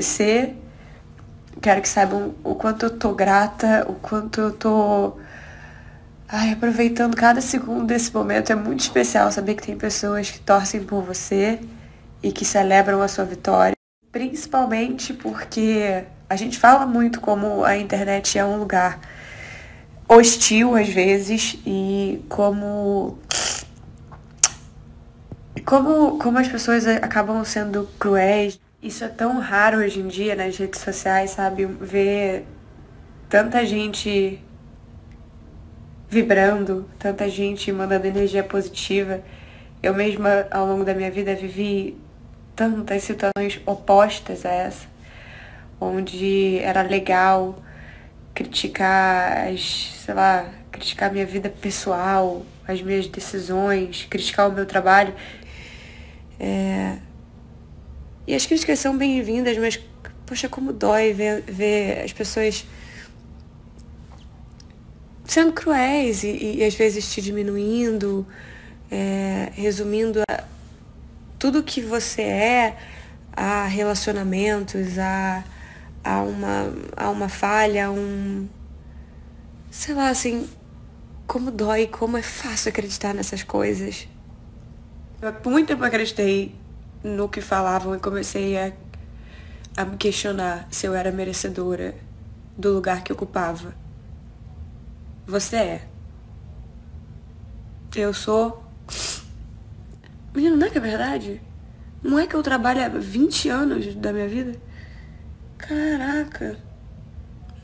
agradecer. Quero que saibam o quanto eu tô grata, o quanto eu tô ai, aproveitando cada segundo desse momento. É muito especial saber que tem pessoas que torcem por você e que celebram a sua vitória. Principalmente porque a gente fala muito como a internet é um lugar hostil às vezes e como como como as pessoas acabam sendo cruéis. Isso é tão raro hoje em dia nas redes sociais, sabe? Ver tanta gente vibrando, tanta gente mandando energia positiva. Eu mesma, ao longo da minha vida, vivi tantas situações opostas a essa, onde era legal criticar as, sei lá, criticar minha vida pessoal, as minhas decisões, criticar o meu trabalho. É... E as críticas são bem-vindas, mas, poxa, como dói ver, ver as pessoas sendo cruéis e, e às vezes te diminuindo, é, resumindo a, tudo que você é a relacionamentos, a, a, uma, a uma falha, a um. Sei lá, assim, como dói, como é fácil acreditar nessas coisas. Eu, por muito tempo acreditei no que falavam e comecei a, a me questionar se eu era merecedora do lugar que ocupava. Você é. Eu sou. Menino, não é que é verdade? Não é que eu trabalho há 20 anos da minha vida? Caraca.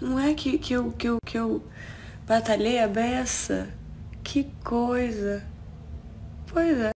Não é que, que, eu, que, eu, que eu batalhei a beça? Que coisa. Pois é.